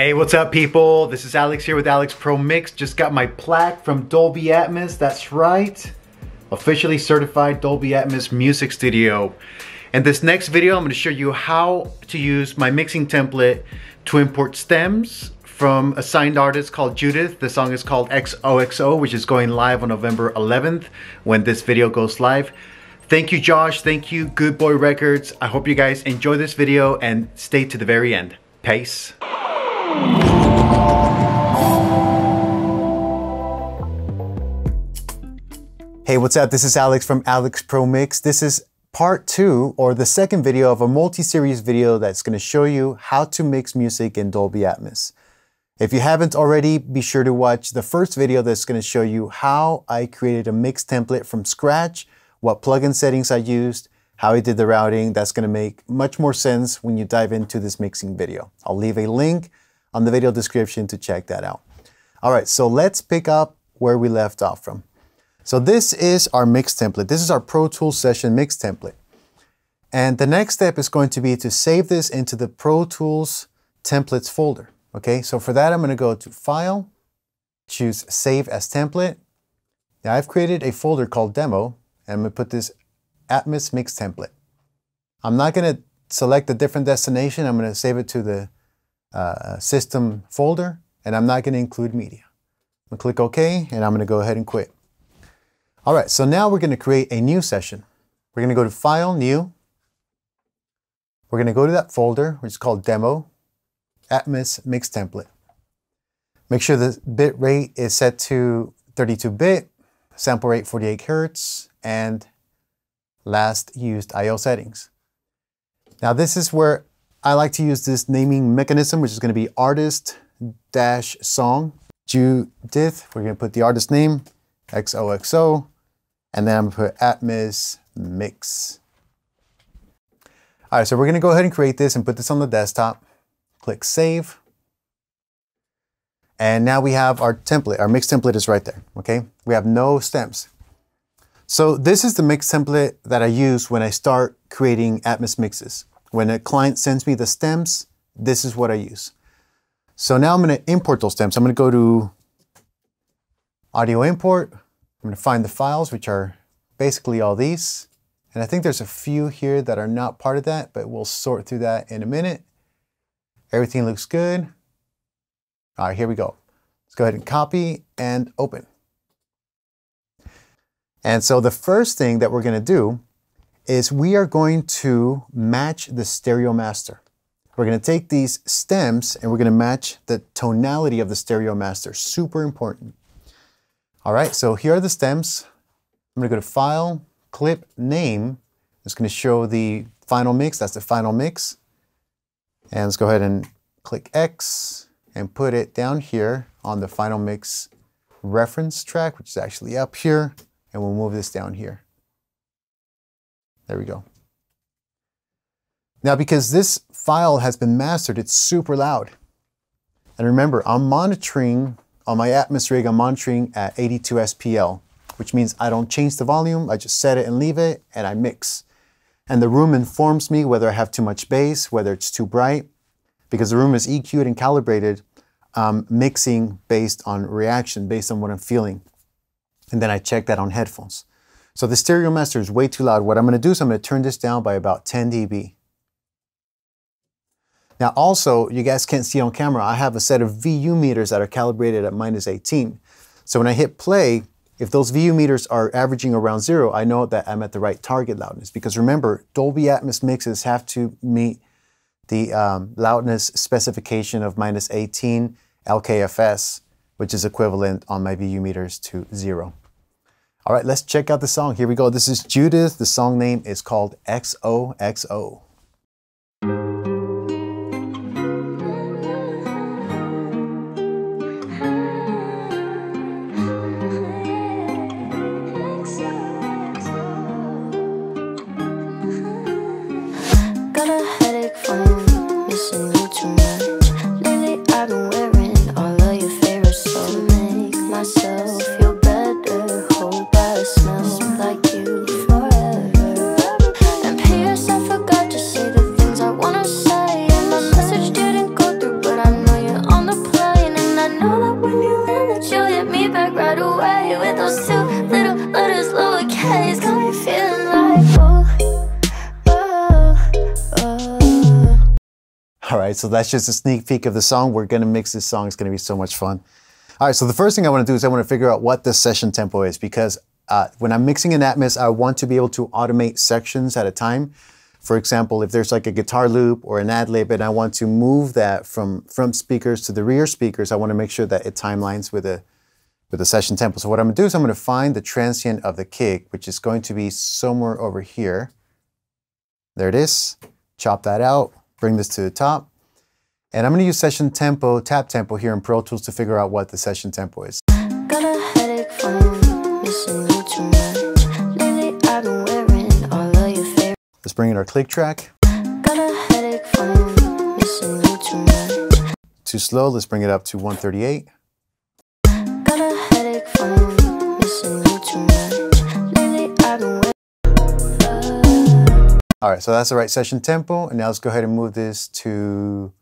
Hey, what's up people? This is Alex here with Alex Pro Mix. Just got my plaque from Dolby Atmos, that's right. Officially certified Dolby Atmos Music Studio. In this next video, I'm gonna show you how to use my mixing template to import stems from a signed artist called Judith. The song is called XOXO, which is going live on November 11th when this video goes live. Thank you, Josh. Thank you, Good Boy Records. I hope you guys enjoy this video and stay to the very end. Peace. Hey, what's up? This is Alex from Alex Pro Mix. This is part two or the second video of a multi-series video that's going to show you how to mix music in Dolby Atmos. If you haven't already, be sure to watch the first video that's going to show you how I created a mix template from scratch, what plugin settings I used, how I did the routing. That's going to make much more sense when you dive into this mixing video. I'll leave a link on the video description to check that out. All right, so let's pick up where we left off from. So this is our mix template. This is our Pro Tools session mix template. And the next step is going to be to save this into the Pro Tools templates folder. Okay, so for that, I'm gonna go to File, choose Save as Template. Now I've created a folder called Demo, and I'm gonna put this Atmos Mix Template. I'm not gonna select a different destination. I'm gonna save it to the uh, System folder, and I'm not gonna include media. I'm gonna click OK, and I'm gonna go ahead and quit. All right, so now we're gonna create a new session. We're gonna go to File, New. We're gonna go to that folder, which is called Demo, Atmos Mix Template. Make sure the bit rate is set to 32-bit, sample rate 48 Hertz, and last used I.O. settings. Now this is where I like to use this naming mechanism, which is going to be artist dash song Judith. We're going to put the artist name XOXO, and then I'm going to put Atmos Mix. All right, so we're going to go ahead and create this and put this on the desktop. Click Save. And now we have our template. Our mix template is right there, okay? We have no stems. So this is the mix template that I use when I start creating Atmos mixes. When a client sends me the stems, this is what I use. So now I'm going to import those stems. I'm going to go to Audio Import. I'm going to find the files, which are basically all these. And I think there's a few here that are not part of that, but we'll sort through that in a minute. Everything looks good. All right, here we go. Let's go ahead and copy and open. And so the first thing that we're going to do is we are going to match the stereo master. We're going to take these stems and we're going to match the tonality of the stereo master. Super important. All right, so here are the stems. I'm going to go to File, Clip, Name. It's going to show the final mix. That's the final mix. And let's go ahead and click X and put it down here on the final mix reference track, which is actually up here. And we'll move this down here. There we go. Now, because this file has been mastered, it's super loud. And remember, I'm monitoring on my Atmos rig, I'm monitoring at 82 SPL, which means I don't change the volume, I just set it and leave it, and I mix. And the room informs me whether I have too much bass, whether it's too bright, because the room is EQ'd and calibrated, um, mixing based on reaction, based on what I'm feeling. And then I check that on headphones. So the stereo master is way too loud. What I'm going to do is I'm going to turn this down by about 10 dB. Now also, you guys can't see on camera, I have a set of VU meters that are calibrated at minus 18. So when I hit play, if those VU meters are averaging around zero, I know that I'm at the right target loudness. Because remember, Dolby Atmos mixes have to meet the um, loudness specification of minus 18 LKFS, which is equivalent on my VU meters to zero. All right, let's check out the song. Here we go. This is Judith. The song name is called XOXO. So that's just a sneak peek of the song. We're gonna mix this song. It's gonna be so much fun. All right, so the first thing I wanna do is I wanna figure out what the session tempo is because uh, when I'm mixing an Atmos, I want to be able to automate sections at a time. For example, if there's like a guitar loop or an ad lib and I want to move that from front speakers to the rear speakers, I want to make sure that it timelines with a with the session tempo. So what I'm gonna do is I'm gonna find the transient of the kick, which is going to be somewhere over here. There it is. Chop that out, bring this to the top. And I'm gonna use session tempo, tap tempo here in Pro Tools to figure out what the session tempo is. Got a headache from missing you too much. Lately I've been wearing all of your favorite. Let's bring in our click track. Got a headache from missing you too much. Too slow, let's bring it up to 138. All right, so that's the right session tempo. And now let's go ahead and move this to,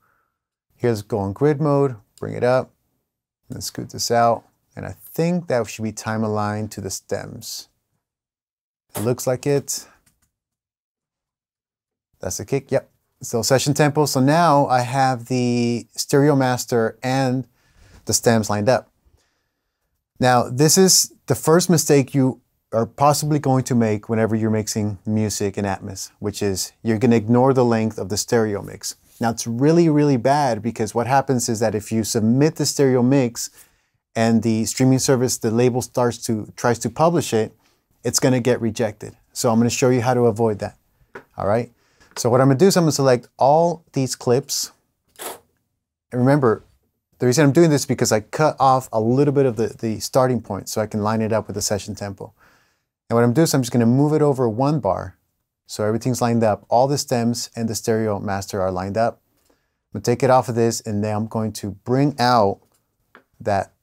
here's go on grid mode, bring it up, and scoot this out. And I think that should be time aligned to the stems. It looks like it. That's the kick, yep. So session tempo. So now I have the stereo master and the stems lined up. Now, this is the first mistake you are possibly going to make whenever you're mixing music in Atmos, which is you're going to ignore the length of the stereo mix. Now it's really, really bad because what happens is that if you submit the stereo mix and the streaming service, the label starts to, tries to publish it, it's going to get rejected. So I'm going to show you how to avoid that. All right. So what I'm to do is I'm to select all these clips. And remember, the reason I'm doing this is because I cut off a little bit of the, the starting point so I can line it up with the session tempo. And what I'm doing is I'm just going to move it over one bar. So everything's lined up. All the stems and the stereo master are lined up. I'm to take it off of this and then I'm going to bring out that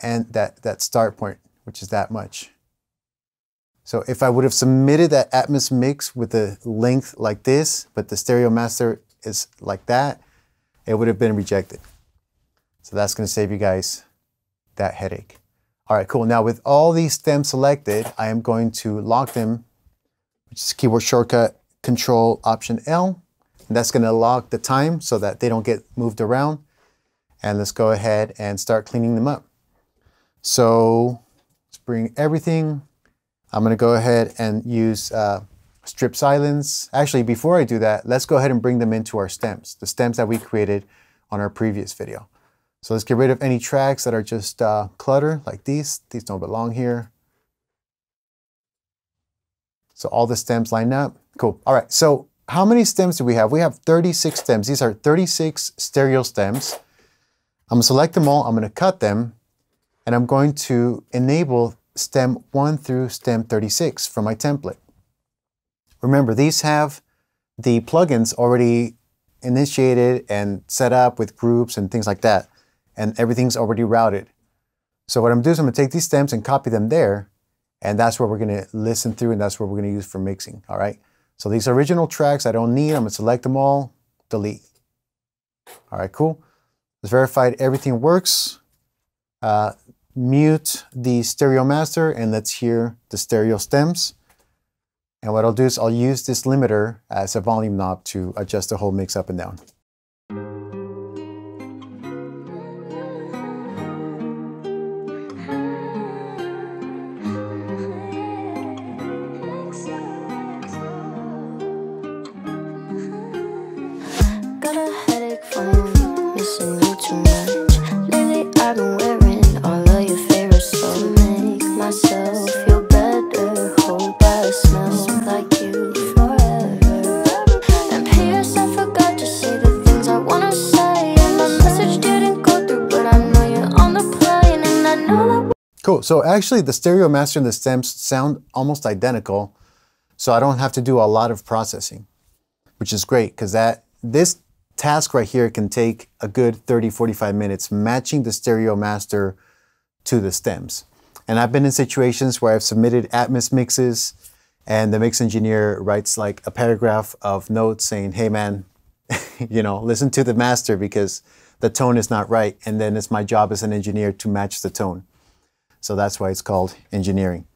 and that, that start point, which is that much. So if I would have submitted that Atmos mix with a length like this, but the stereo master is like that, it would have been rejected. So that's to save you guys that headache. All right, cool. Now with all these stems selected, I am going to lock them, is keyboard shortcut Control Option L. And that's gonna lock the time so that they don't get moved around. And let's go ahead and start cleaning them up. So let's bring everything. I'm gonna go ahead and use uh, strip silence. Actually, before I do that, let's go ahead and bring them into our stems, the stems that we created on our previous video. So let's get rid of any tracks that are just uh, clutter like these. These don't belong here. So all the stems line up. Cool. All right. So how many stems do we have? We have 36 stems. These are 36 stereo stems. I'm going to select them all. I'm going to cut them. And I'm going to enable stem 1 through stem 36 from my template. Remember, these have the plugins already initiated and set up with groups and things like that and everything's already routed. So what I'm doing is I'm gonna take these stems and copy them there, and that's where we're gonna listen through and that's what we're gonna use for mixing, all right? So these original tracks I don't need, I'm gonna select them all, delete. All right, cool. Let's verify everything works. Uh, mute the stereo master and let's hear the stereo stems. And what I'll do is I'll use this limiter as a volume knob to adjust the whole mix up and down. Cool. So actually the stereo master and the stems sound almost identical. So I don't have to do a lot of processing, which is great because that this task right here can take a good 30, 45 minutes matching the stereo master to the stems. And I've been in situations where I've submitted Atmos mixes and the mix engineer writes like a paragraph of notes saying, hey man, you know, listen to the master because the tone is not right. And then it's my job as an engineer to match the tone. So that's why it's called engineering.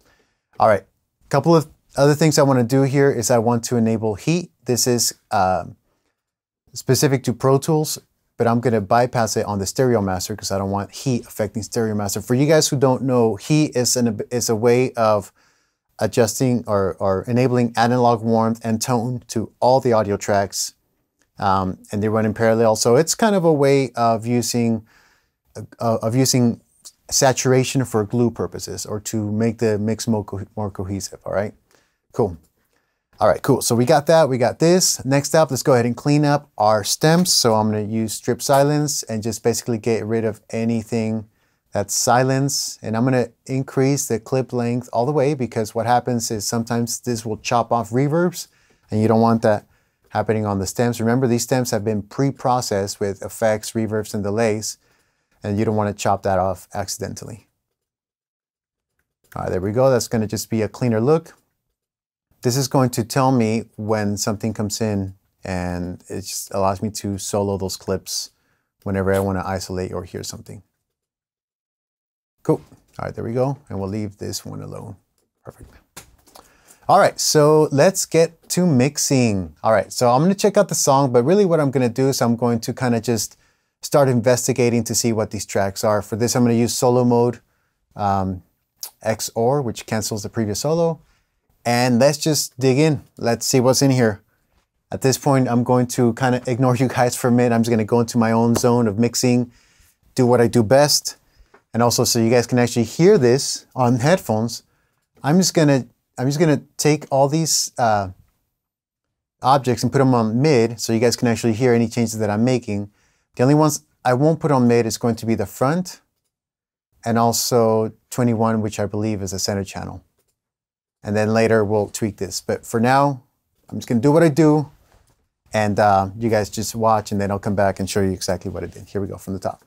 All right, a couple of other things I want to do here is I want to enable heat. This is uh, specific to Pro Tools, but I'm gonna bypass it on the Stereo Master because I don't want heat affecting Stereo Master. For you guys who don't know, heat is, an, is a way of adjusting or, or enabling analog warmth and tone to all the audio tracks um, and they run in parallel. So it's kind of a way of using uh, of using saturation for glue purposes or to make the mix more, co more cohesive. All right, cool. All right, cool. So we got that, we got this. Next up, let's go ahead and clean up our stems. So I'm gonna use strip silence and just basically get rid of anything that's silence. And I'm gonna increase the clip length all the way because what happens is sometimes this will chop off reverbs and you don't want that happening on the stems. Remember, these stems have been pre-processed with effects, reverbs, and delays, and you don't want to chop that off accidentally. All right, there we go. That's going to just be a cleaner look. This is going to tell me when something comes in, and it just allows me to solo those clips whenever I want to isolate or hear something. Cool. All right, there we go. And we'll leave this one alone. Perfect. All right, so let's get to mixing. All right, so I'm gonna check out the song, but really what I'm gonna do is I'm going to kind of just start investigating to see what these tracks are. For this, I'm gonna use solo mode um, XOR, which cancels the previous solo. And let's just dig in. Let's see what's in here. At this point, I'm going to kind of ignore you guys for a minute. I'm just gonna go into my own zone of mixing, do what I do best. And also so you guys can actually hear this on headphones, I'm just gonna I'm just going to take all these uh, objects and put them on mid so you guys can actually hear any changes that I'm making. The only ones I won't put on mid is going to be the front and also 21, which I believe is a center channel. And then later we'll tweak this. But for now, I'm just going to do what I do and uh, you guys just watch and then I'll come back and show you exactly what I did. Here we go from the top.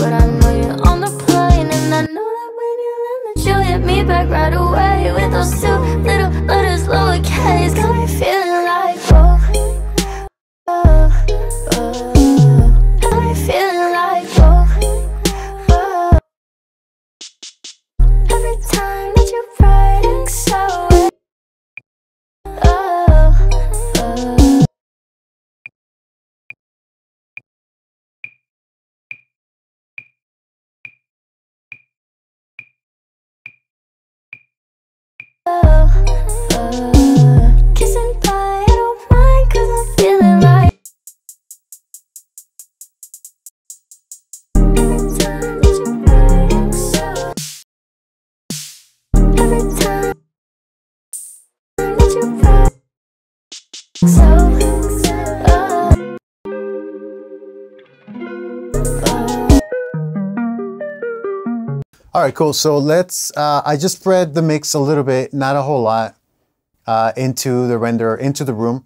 But I know you're on the plane And I know that when you land You'll hit me back right away With those two little letters, lowercase. Got me feeling All right, cool. So let's, uh, I just spread the mix a little bit, not a whole lot, uh, into the render, into the room.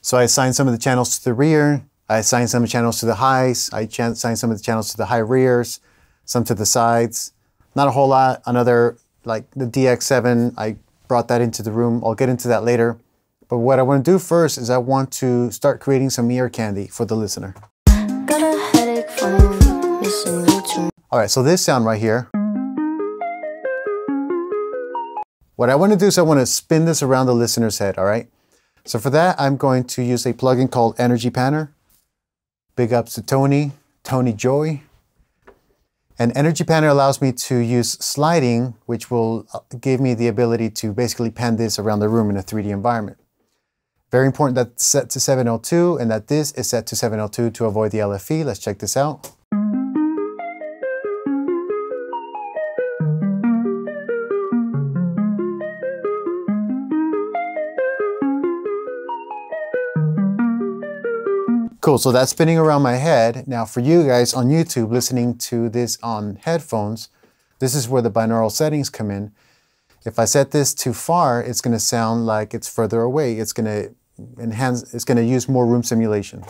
So I assigned some of the channels to the rear. I assigned some of the channels to the highs. I assigned some of the channels to the high rears, some to the sides. Not a whole lot. Another, like the DX7, I brought that into the room. I'll get into that later. But what I want to do first is I want to start creating some ear candy for the listener. Got a headache from missing you too. All right, so this sound right here. What I want to do is I want to spin this around the listener's head, all right? So for that, I'm going to use a plugin called Energy Panner. Big ups to Tony, Tony Joy. And Energy Panner allows me to use sliding, which will uh, give me the ability to basically pan this around the room in a 3D environment. Very important that it's set to 702 and that this is set to 702 to avoid the LFE. Let's check this out. Cool, so that's spinning around my head. Now for you guys on YouTube listening to this on headphones, this is where the binaural settings come in. If I set this too far, it's gonna sound like it's further away. It's gonna enhance, it's gonna use more room simulation.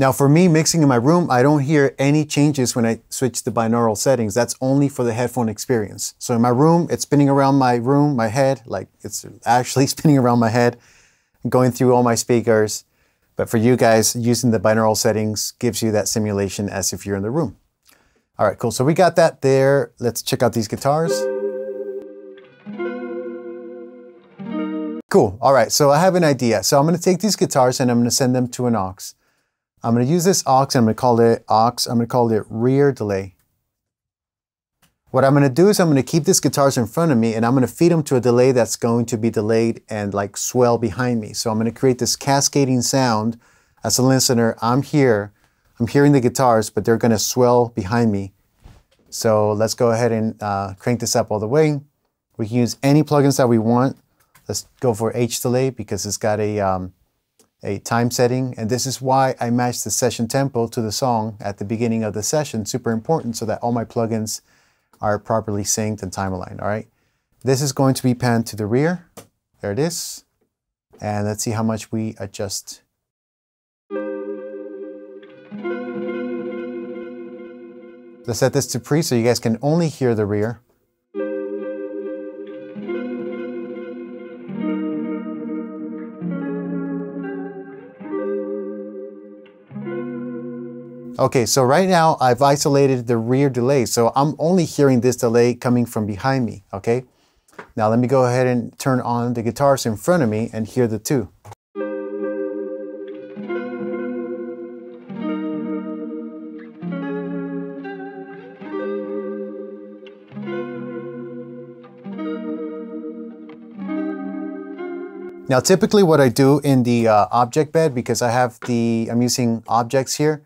Now for me, mixing in my room, I don't hear any changes when I switch to binaural settings. That's only for the headphone experience. So in my room, it's spinning around my room, my head, like it's actually spinning around my head, going through all my speakers. But for you guys, using the binaural settings gives you that simulation as if you're in the room. All right, cool. So we got that there. Let's check out these guitars. Cool. All right, so I have an idea. So I'm gonna take these guitars and I'm gonna send them to an aux. I'm going to use this aux and I'm going to call it aux. I'm going to call it rear delay. What I'm going to do is I'm going to keep these guitars in front of me and I'm going to feed them to a delay that's going to be delayed and like swell behind me. So I'm going to create this cascading sound. As a listener, I'm here, I'm hearing the guitars, but they're going to swell behind me. So let's go ahead and uh, crank this up all the way. We can use any plugins that we want. Let's go for H delay because it's got a um, a time setting. And this is why I match the session tempo to the song at the beginning of the session. Super important so that all my plugins are properly synced and time aligned, all right? This is going to be panned to the rear. There it is. And let's see how much we adjust. Let's set this to pre so you guys can only hear the rear. Okay, so right now I've isolated the rear delay. So I'm only hearing this delay coming from behind me, okay? Now let me go ahead and turn on the guitars in front of me and hear the two. Now typically what I do in the uh, object bed, because I have the, I'm using objects here,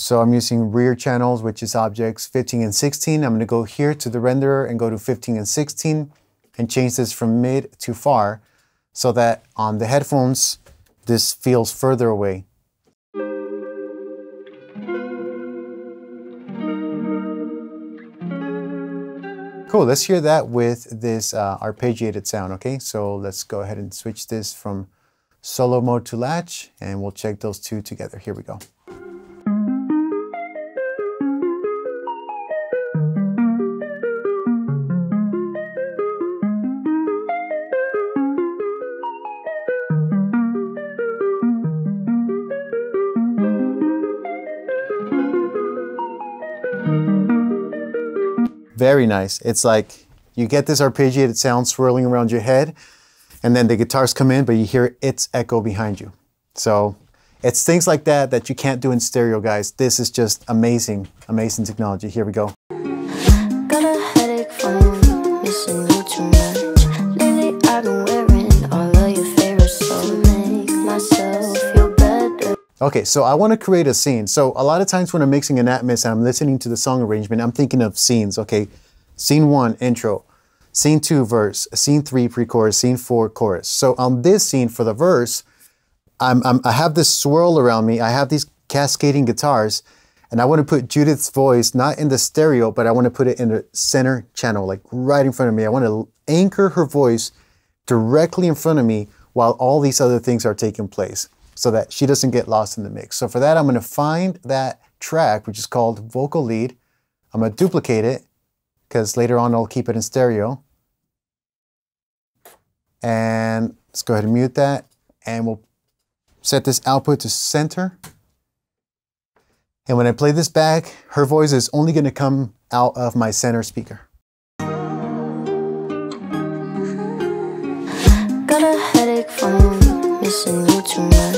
so I'm using rear channels, which is objects 15 and 16. I'm gonna go here to the renderer and go to 15 and 16 and change this from mid to far so that on the headphones, this feels further away. Cool, let's hear that with this uh, arpeggiated sound, okay? So let's go ahead and switch this from solo mode to latch and we'll check those two together. Here we go. Very nice. It's like you get this arpeggiated sound swirling around your head, and then the guitars come in, but you hear its echo behind you. So it's things like that that you can't do in stereo, guys. This is just amazing, amazing technology. Here we go. Okay, so I want to create a scene. So a lot of times when I'm mixing an Atmos and I'm listening to the song arrangement, I'm thinking of scenes. Okay, scene one, intro. Scene two, verse. Scene three, pre-chorus. Scene four, chorus. So on this scene for the verse, I'm, I'm, I have this swirl around me. I have these cascading guitars, and I want to put Judith's voice not in the stereo, but I want to put it in the center channel, like right in front of me. I want to anchor her voice directly in front of me while all these other things are taking place so that she doesn't get lost in the mix. So for that, I'm gonna find that track, which is called vocal lead. I'm gonna duplicate it because later on I'll keep it in stereo. And let's go ahead and mute that. And we'll set this output to center. And when I play this back, her voice is only gonna come out of my center speaker. Got a headache from missing you too much.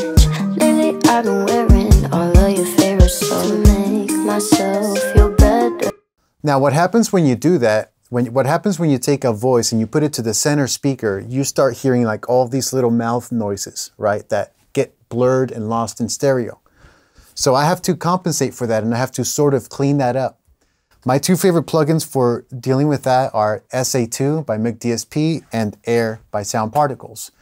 I've been wearing all of your favorites to make myself feel better. Now, what happens when you do that, when, what happens when you take a voice and you put it to the center speaker, you start hearing like all these little mouth noises, right, that get blurred and lost in stereo. So I have to compensate for that and I have to sort of clean that up. My two favorite plugins for dealing with that are SA2 by Mic DSP and Air by Sound Particles.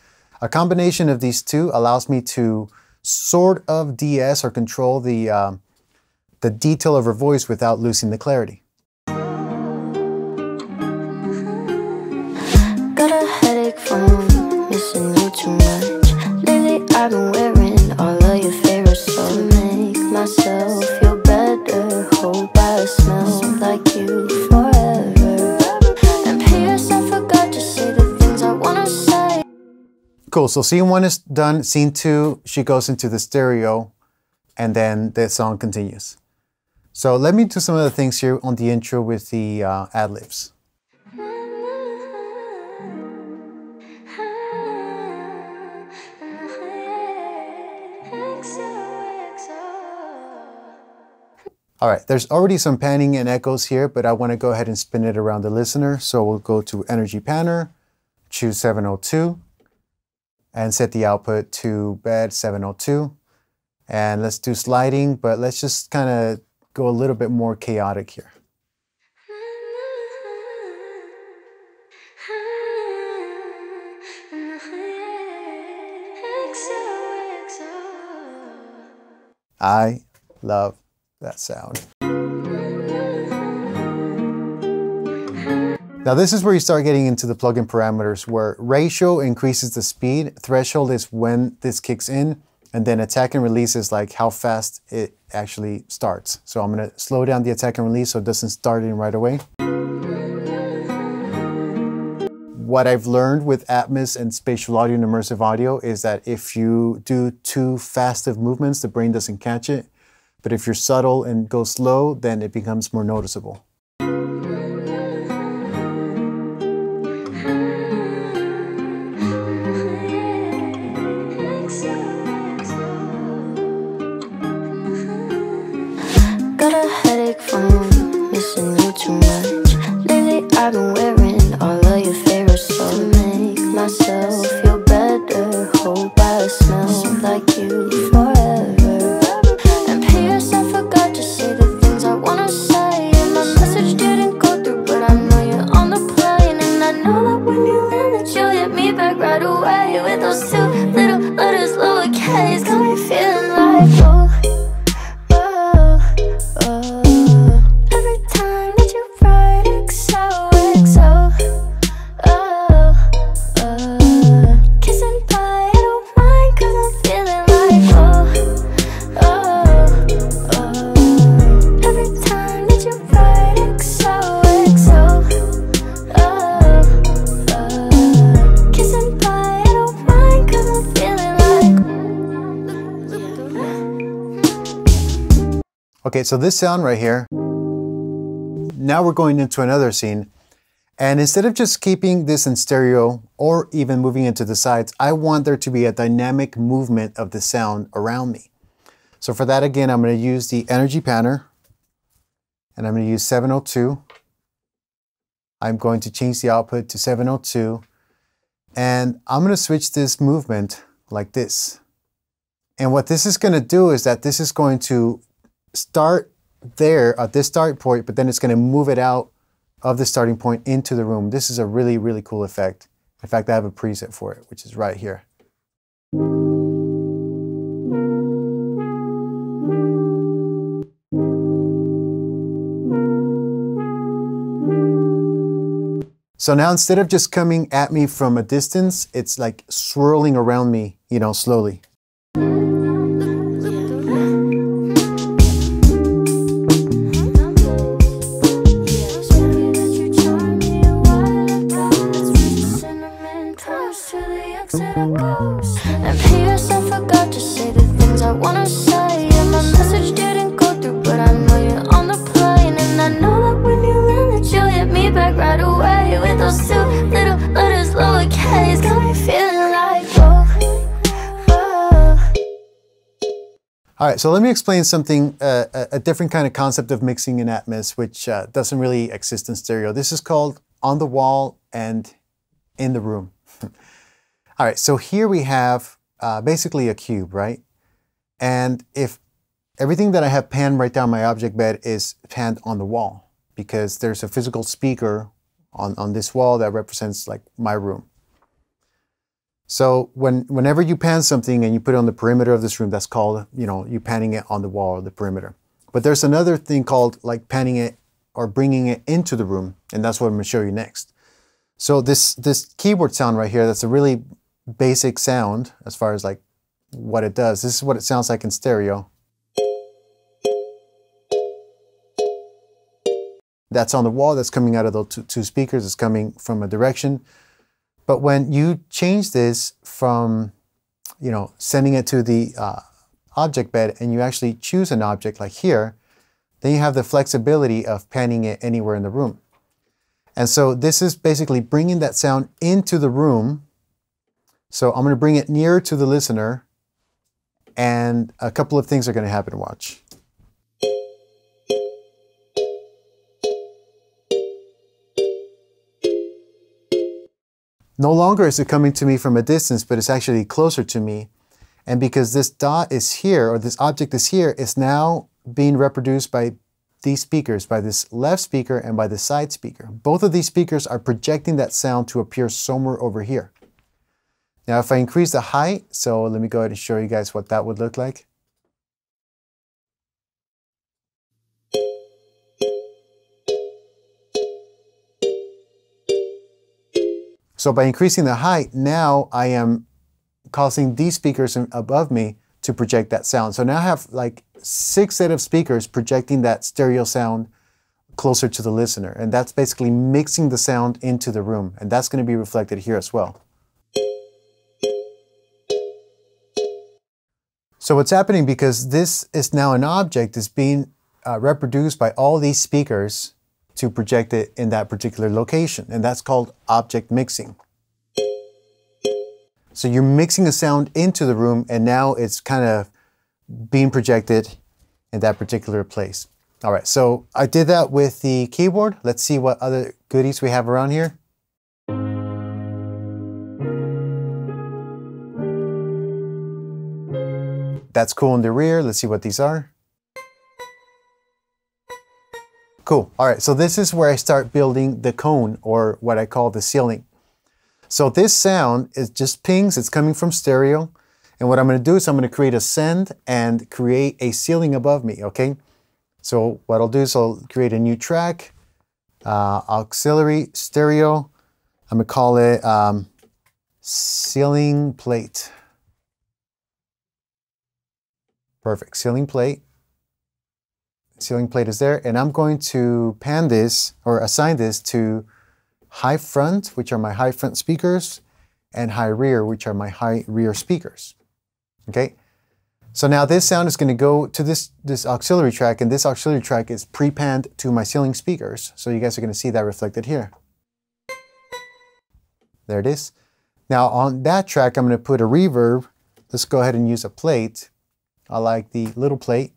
A combination of these two allows me to sort of DS or control the, uh, the detail of her voice without losing the clarity. Cool, so scene one is done. Scene two, she goes into the stereo and then the song continues. So let me do some of the things here on the intro with the uh, ad-libs. All right, there's already some panning and echoes here, but I wanna go ahead and spin it around the listener. So we'll go to Energy Panner, choose 702, and set the output to bed 702. And let's do sliding, but let's just kind of go a little bit more chaotic here. I love that sound. Now this is where you start getting into the plugin parameters where ratio increases the speed, threshold is when this kicks in, and then attack and release is like how fast it actually starts. So I'm gonna slow down the attack and release so it doesn't start in right away. What I've learned with Atmos and spatial audio and immersive audio is that if you do too fast of movements, the brain doesn't catch it. But if you're subtle and go slow, then it becomes more noticeable. Okay, so this sound right here, now we're going into another scene. And instead of just keeping this in stereo or even moving it to the sides, I want there to be a dynamic movement of the sound around me. So for that, again, I'm gonna use the Energy Panner and I'm gonna use 702. I'm going to change the output to 702 and I'm gonna switch this movement like this. And what this is gonna do is that this is going to start there at this start point, but then it's going to move it out of the starting point into the room. This is a really, really cool effect. In fact, I have a preset for it, which is right here. So now instead of just coming at me from a distance, it's like swirling around me, you know, slowly. Wanna say And my message didn't go through But I know you're on the plane And I know that when you land that you'll hit me back right away With those two little letters lowercase Got me feeling like whoa, whoa All right, so let me explain something, uh, a, a different kind of concept of mixing in Atmos, which uh, doesn't really exist in stereo. This is called on the wall and in the room. All right, so here we have uh, basically a cube, right? And if everything that I have panned right down my object bed is panned on the wall, because there's a physical speaker on, on this wall that represents like my room. So when, whenever you pan something and you put it on the perimeter of this room, that's called, you know, you panning it on the wall or the perimeter. But there's another thing called like panning it or bringing it into the room, and that's what I'm gonna show you next. So this, this keyboard sound right here, that's a really basic sound as far as like what it does. This is what it sounds like in stereo. That's on the wall, that's coming out of the two, two speakers, it's coming from a direction. But when you change this from, you know, sending it to the uh, object bed and you actually choose an object like here, then you have the flexibility of panning it anywhere in the room. And so this is basically bringing that sound into the room so I'm going to bring it nearer to the listener and a couple of things are going to happen. Watch. No longer is it coming to me from a distance, but it's actually closer to me. And because this dot is here, or this object is here, it's now being reproduced by these speakers, by this left speaker and by the side speaker. Both of these speakers are projecting that sound to appear somewhere over here. Now if I increase the height, so let me go ahead and show you guys what that would look like. So by increasing the height, now I am causing these speakers above me to project that sound. So now I have like six set of speakers projecting that stereo sound closer to the listener. And that's basically mixing the sound into the room. And that's going to be reflected here as well. So what's happening because this is now an object is being uh, reproduced by all these speakers to project it in that particular location. And that's called object mixing. So you're mixing a sound into the room and now it's kind of being projected in that particular place. All right, so I did that with the keyboard. Let's see what other goodies we have around here. That's cool in the rear. Let's see what these are. Cool. All right, so this is where I start building the cone or what I call the ceiling. So this sound is just pings, it's coming from stereo. And what I'm gonna do is I'm gonna create a send and create a ceiling above me, okay? So what I'll do is I'll create a new track, uh, auxiliary stereo. I'm gonna call it um, ceiling plate. Perfect, ceiling plate. Ceiling plate is there, and I'm going to pan this or assign this to high front, which are my high front speakers, and high rear, which are my high rear speakers. Okay, so now this sound is going to go to this, this auxiliary track, and this auxiliary track is pre-panned to my ceiling speakers. So you guys are going to see that reflected here. There it is. Now on that track, I'm going to put a reverb. Let's go ahead and use a plate. I like the little plate.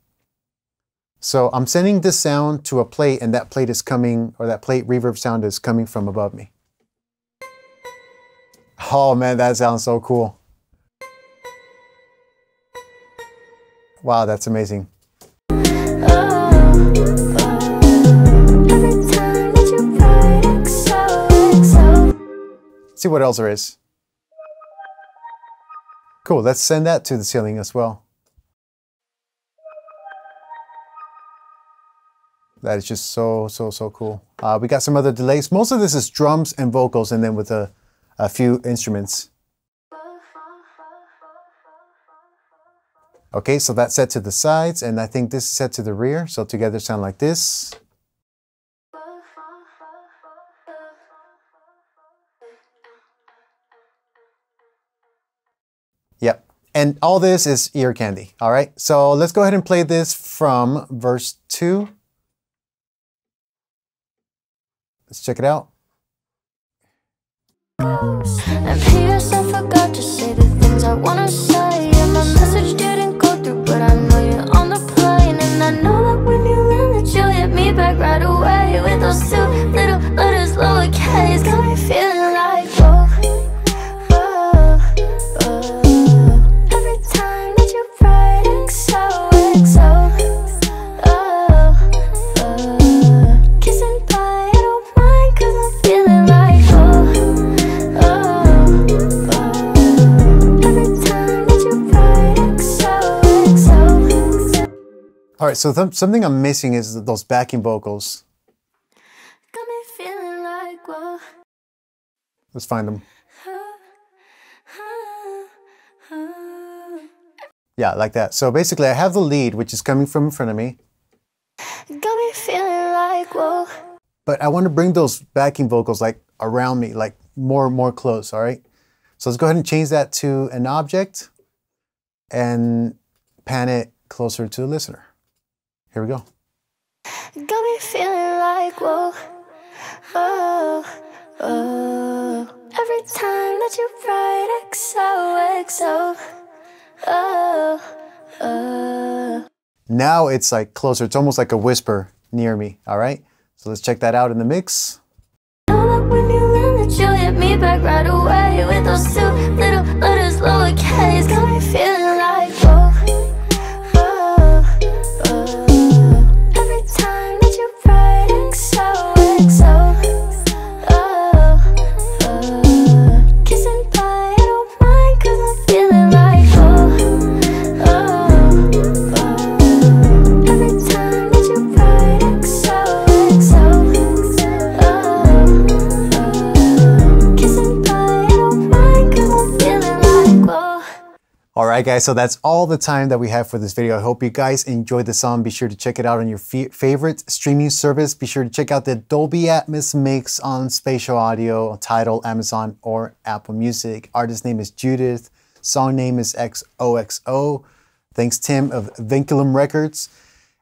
So I'm sending this sound to a plate and that plate is coming, or that plate reverb sound is coming from above me. Oh man, that sounds so cool. Wow, that's amazing. see what else there is. Cool, let's send that to the ceiling as well. That is just so, so, so cool. Uh, we got some other delays. Most of this is drums and vocals and then with a, a few instruments. Okay, so that's set to the sides and I think this is set to the rear. So together sound like this. Yep. And all this is ear candy. All right. So let's go ahead and play this from verse two. Let's check it out. I forgot to say the things I wanna say And my message didn't go through But I So th- something I'm missing is those backing vocals. Got me feeling like Let's find them. Yeah, like that. So basically, I have the lead, which is coming from in front of me, Got me feeling like but I want to bring those backing vocals like around me, like more, more close. All right. So let's go ahead and change that to an object and pan it closer to the listener. Here we go. Got me feeling like whoa, oh, oh. Every time that you write XOXO, oh, oh. Now it's like closer. It's almost like a whisper near me. All right. So let's check that out in the mix. Know right, guys, so that's all the time that we have for this video. I hope you guys enjoyed the song. Be sure to check it out on your favorite streaming service. Be sure to check out the Dolby Atmos mix on Spatial Audio, Tidal, Amazon, or Apple Music. Artist name is Judith. Song name is XOXO. Thanks, Tim of Vinculum Records.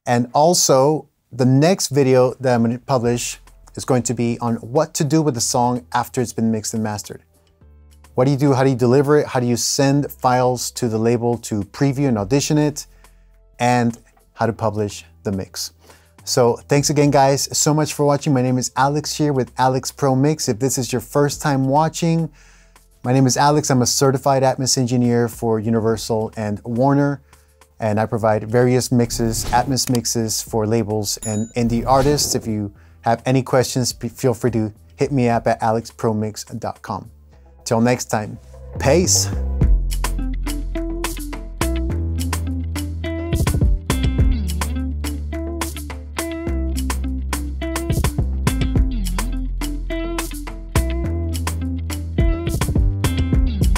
And also, the next video that I'm going to publish is going to be on what to do with the song after it's been mixed and mastered. What do you do? How do you deliver it? How do you send files to the label to preview and audition it? And how to publish the mix. So thanks again, guys, so much for watching. My name is Alex here with Alex Pro Mix. If this is your first time watching, my name is Alex. I'm a certified Atmos engineer for Universal and Warner, and I provide various mixes, Atmos mixes for labels and indie artists. If you have any questions, feel free to hit me up at alexpromix.com. Till next time, peace.